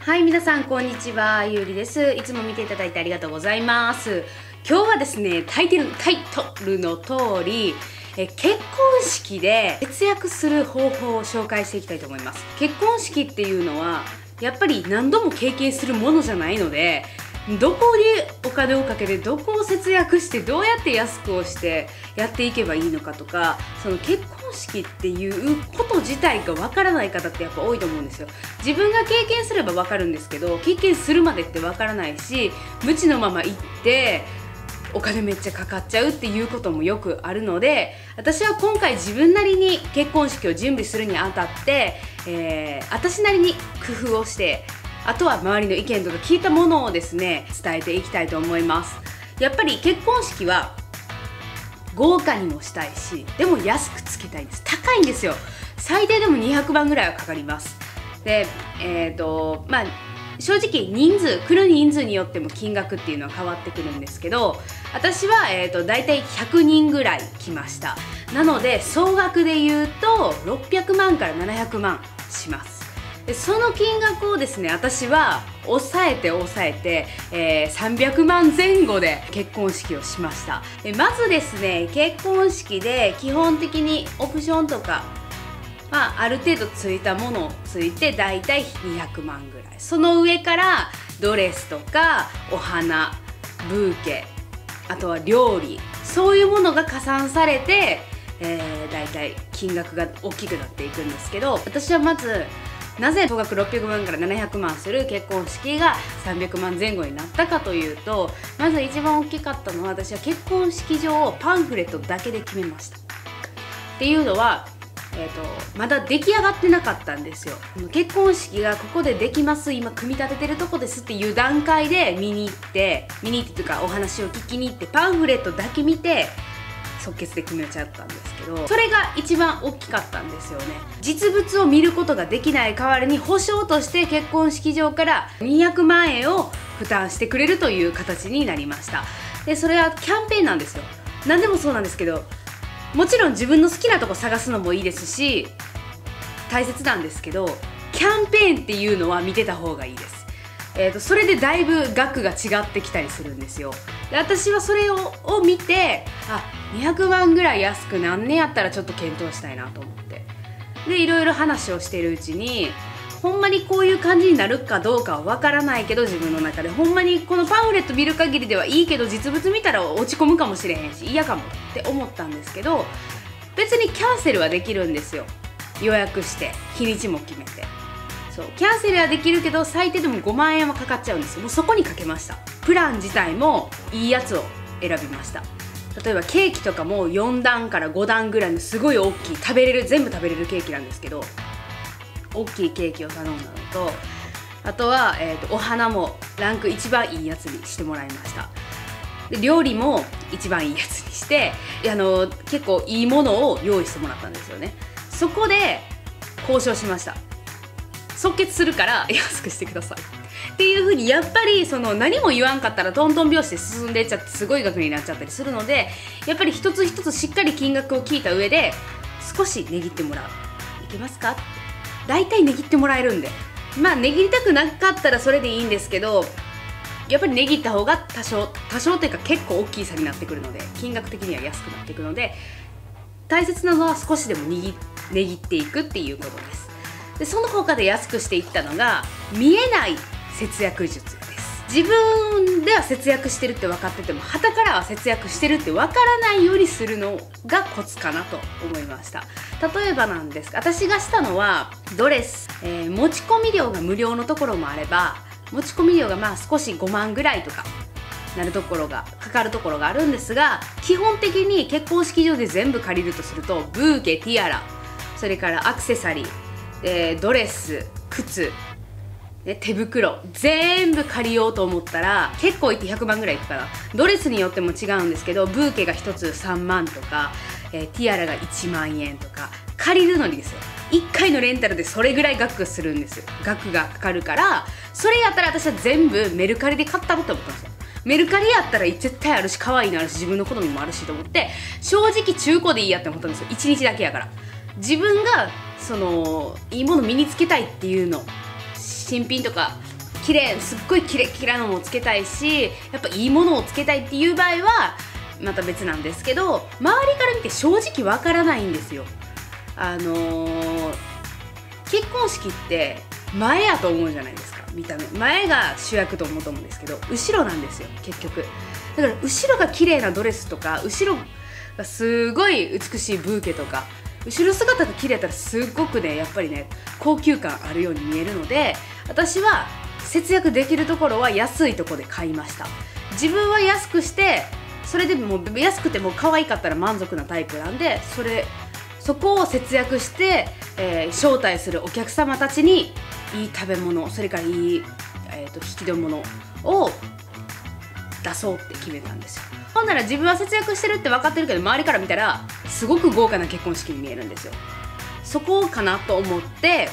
はい皆さんこんにちは。ゆうりです。いつも見ていただいてありがとうございます。今日はですねタイトルタイトルの通りえ結婚式で節約する方法を紹介していきたいと思います。結婚式っていうのはやっぱり何度も経験するものじゃないのでどこでお金をかけてどこを節約してどうやって安くをしてやっていけばいいのかとかその結婚式っていうこと自体がわからない方ってやっぱ多いと思うんですよ。自分が経験すればわかるんですけど経験するまでってわからないし無知のまま行ってお金めっちゃかかっちゃうっていうこともよくあるので私は今回自分なりに結婚式を準備するにあたって、えー、私なりに工夫をしてあとは周りの意見とか聞いたものをですね伝えていきたいと思います。やっぱり結婚式は豪華にもしたいしでも安くつけたいんです。高いんですよ。最低でも200万ぐらいはかかります。でえっ、ー、とまあ正直人数来る人数によっても金額っていうのは変わってくるんですけど私は、えーと、大体100人ぐらい来ました。なので総額で言うと600万から700万します。でその金額をですね私は抑えて抑えて、えー、300万前後で結婚式をしました。でまずですね結婚式で基本的にオプションとかまあ、ある程度ついたものをついてだいたい200万ぐらい。その上からドレスとかお花ブーケあとは料理そういうものが加算されて、えー、だいたい金額が大きくなっていくんですけど私はまずなぜ総額600万から700万する結婚式が300万前後になったかというとまず一番大きかったのは私は結婚式場をパンフレットだけで決めました。っていうのはえーと、まだ出来上がってなかったんですよ。結婚式がここでできます今組み立ててるとこですっていう段階で見に行って見に行ってというかお話を聞きに行ってパンフレットだけ見て即決で決めちゃったんですけどそれが一番大きかったんですよね。実物を見ることができない代わりに保証として結婚式場から200万円を負担してくれるという形になりました。でそれはキャンペーンなんですよ。何でもそうなんですけどもちろん自分の好きなとこ探すのもいいですし大切なんですけどキャンペーンっていうのは見てた方がいいです。えーと、それでだいぶ額が違ってきたりするんですよ。で私はそれをを見てあ200万ぐらい安くなんねやったらちょっと検討したいなと思って。でいろいろ話をしてるうちにほんまにこういう感じになるかどうかはわからないけど自分の中で。ほんまにこのパンフレット見る限りではいいけど実物見たら落ち込むかもしれへんし嫌かもって思ったんですけど別にキャンセルはできるんですよ。予約して日にちも決めて。そうキャンセルはできるけど最低でも5万円はかかっちゃうんですよ。もうそこにかけました。プラン自体もいいやつを選びました。例えばケーキとかも4段から5段ぐらいのすごい大きい食べれる全部食べれるケーキなんですけど大きいケーキを頼んだのとあとは、えーと、お花もランク一番いいやつにしてもらいました。で料理も一番いいやつにしてあの結構いいものを用意してもらったんですよね。そこで交渉しました。即決するから安くしてください。っていう風にやっぱりその何も言わんかったらトントン拍子で進んでいっちゃってすごい額になっちゃったりするのでやっぱり一つ一つしっかり金額を聞いた上で少し値切ってもらう。いけますか？大体値切ってもらえるんで。まあ値切りたくなかったらそれでいいんですけどやっぱり値切った方が多少多少というか結構大きい差になってくるので金額的には安くなっていくので大切なのは少しでも値切っていくっていうことです。でその他で安くしていったのが見えない節約術です。自分では節約してるって分かってても旗からは節約してるって分からないようにするのがコツかなと思いました。例えばなんです。私がしたのはドレス、えー、持ち込み料が無料のところもあれば持ち込み料がまあ少し5万ぐらいとかなるところがかかるところがあるんですが基本的に結婚式場で全部借りるとするとブーケティアラそれからアクセサリー、えー、ドレス靴ね、手袋。全部借りようと思ったら結構いって100万ぐらいいくからドレスによっても違うんですけどブーケが1つ3万とか、えー、ティアラが1万円とか借りるのにですよ。1回のレンタルでそれぐらい額するんですよ。額がかかるからそれやったら私は全部メルカリで買ったろって思ったんですよ。メルカリやったら絶対あるし可愛いのあるし自分の好みもあるしと思って正直中古でいいやって思ったんですよ。1日だけやから。自分がそのいいもの身につけたいっていうの。新品とか綺麗すっごいキレキレなのをつけたいしやっぱいいものをつけたいっていう場合はまた別なんですけど周りから見て正直わからないんですよ。あのー、結婚式って前やと思うじゃないですか見た目。前が主役と思うと思うんですけど後ろなんですよ結局。だから後ろが綺麗なドレスとか後ろがすごい美しいブーケとか後ろ姿が綺麗だったらすっごくねやっぱりね高級感あるように見えるので私は節約できるところは安いとこで買いました。自分は安くしてそれでも安くても可愛かったら満足なタイプなんでそれそこを節約して、えー、招待するお客様たちにいい食べ物それからいい、えーと、引き出物を出そうって決めたんですよ。ほんなら自分は節約してるって分かってるけど周りから見たらすごく豪華な結婚式に見えるんですよ。そこかなと思って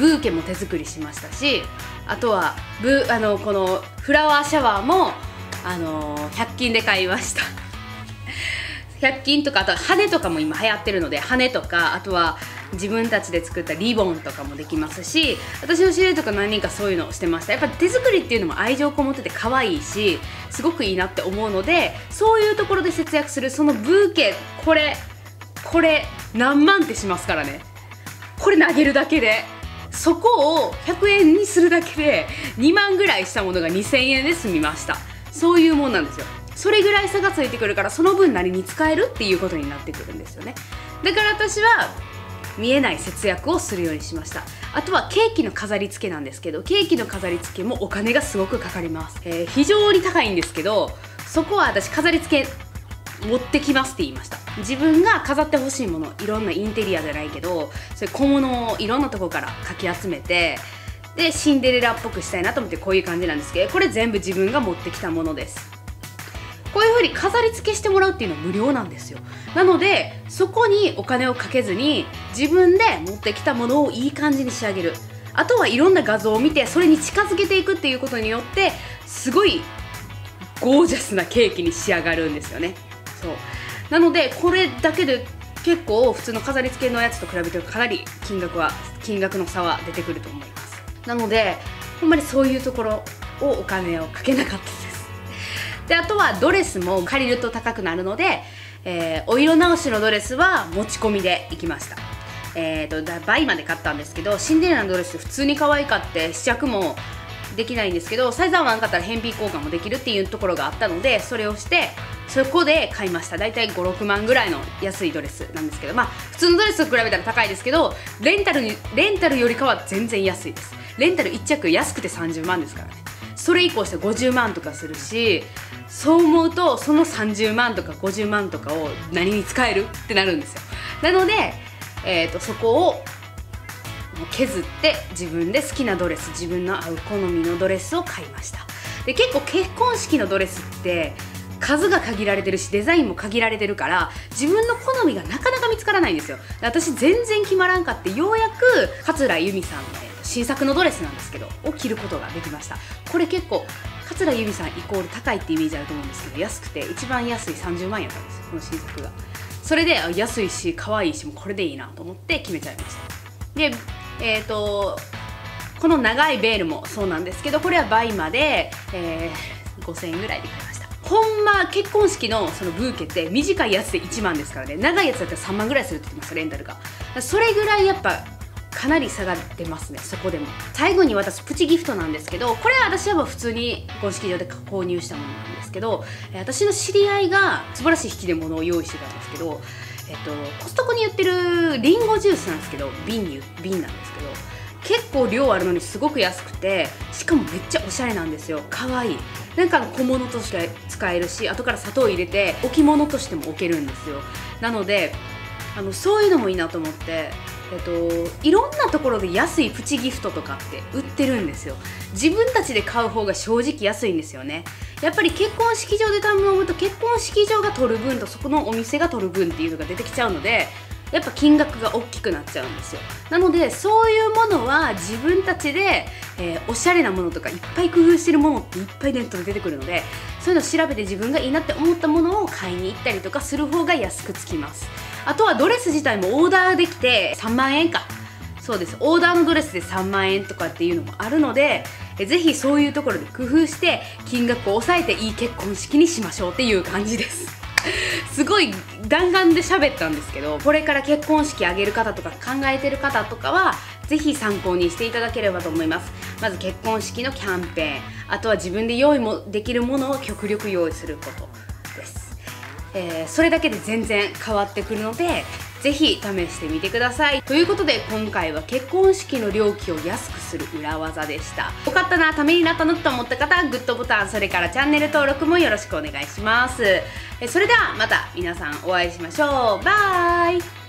ブーケも手作りしましたしあとはブあのこのフラワーシャワーもあの100均で買いました。100均とかあとは羽とかも今流行ってるので羽とかあとは自分たちで作ったリボンとかもできますし私の知り合いとか何人かそういうのをしてました。やっぱ手作りっていうのも愛情こもってて可愛いしすごくいいなって思うのでそういうところで節約するそのブーケこれこれ何万ってしますからね。これ投げるだけで。そこを100円にするだけで2万ぐらいしたものが2000円で済みました。そういうもんなんですよ。それぐらい差がついてくるからその分何に使えるっていうことになってくるんですよね。だから私は見えない節約をするようにしました。あとはケーキの飾り付けなんですけどケーキの飾り付けもお金がすごくかかります、えー、非常に高いんですけどそこは私飾り付け持ってきますって言いました。自分が飾ってほしいものいろんなインテリアじゃないけどそういう小物をいろんなとこからかき集めてでシンデレラっぽくしたいなと思ってこういう感じなんですけどこれ全部自分が持ってきたものです。こういう風に飾り付けしてもらうっていうのは無料なんですよ。なのでそこにお金をかけずに自分で持ってきたものをいい感じに仕上げる。あとはいろんな画像を見てそれに近づけていくっていうことによってすごいゴージャスなケーキに仕上がるんですよね。そう。なのでこれだけで結構普通の飾り付けのやつと比べてかなり金額は金額の差は出てくると思います。なのでほんまにそういうところをお金をかけなかったです。であとはドレスも借りると高くなるので、えー、お色直しのドレスは持ち込みで行きました。えーと、倍まで買ったんですけどシンデレラのドレス普通に可愛かって試着もできないんですけどサイズ合わなかったら返品交換もできるっていうところがあったのでそれをしてそこで買いました。大体56万ぐらいの安いドレスなんですけど。まあ普通のドレスと比べたら高いですけどレンタルにレンタルよりかは全然安いです。レンタル1着安くて30万ですからね。それ以降して50万とかするしそう思うとその30万とか50万とかを何に使えるってなるんですよ。なので、えーと、そこを削って自分で好きなドレス自分の合う好みのドレスを買いました。で結構結婚式のドレスって数が限られてるしデザインも限られてるから自分の好みがなかなか見つからないんですよ。私全然決まらんかってようやく桂由美さんの、新作のドレスなんですけどを着ることができました。これ結構桂由美さんイコール高いってイメージあると思うんですけど安くて一番安い30万円やったんですよこの新作が。それで安いし可愛いしもうこれでいいなと思って決めちゃいました。でえっ、ー、とこの長いベールもそうなんですけどこれは倍まで、えー、5000円ぐらいで買いました。ほんま結婚式のそのブーケって短いやつで1万ですからね。長いやつだったら3万ぐらいするって言ってましたレンタルが。それぐらいやっぱかなり差が出ますねそこでも。最後に私プチギフトなんですけどこれは私は普通に公式上で購入したものなんですけど私の知り合いが素晴らしい引き出物を用意してたんですけどえっと、コストコに売ってるリンゴジュースなんですけど瓶に瓶なんですけど結構量あるのにすごく安くてしかもめっちゃおしゃれなんですよ。可愛い。なんか小物として使えるし後から砂糖入れて置物としても置けるんですよ。なのであのそういうのもいいなと思ってえっと、いろんなところで安いプチギフトとかって売ってるんですよ。自分たちで買う方が正直安いんですよね。やっぱり結婚式場で頼むと結婚式場が取る分とそこのお店が取る分っていうのが出てきちゃうのでやっぱ金額が大きくなっちゃうんですよ。なのでそういうものは自分たちで、えー、おしゃれなものとかいっぱい工夫してるものっていっぱいネットで出てくるのでそういうの調べて自分がいいなって思ったものを買いに行ったりとかする方が安くつきます。あとはドレス自体もオーダーできて3万円か。そうです。オーダーのドレスで3万円とかっていうのもあるのでぜひそういうところで工夫して金額を抑えていい結婚式にしましょうっていう感じです。すごい弾丸で喋ったんですけどこれから結婚式挙げる方とか考えてる方とかはぜひ参考にしていただければと思います。まず結婚式のキャンペーンあとは自分で用意もできるものを極力用意することです、えー、それだけで全然変わってくるのでぜひ試してみてください。ということで今回は結婚式の料金を安くする裏技でした。よかったなためになったなと思った方はグッドボタンそれからチャンネル登録もよろしくお願いします。それではまた皆さんお会いしましょう。バイ。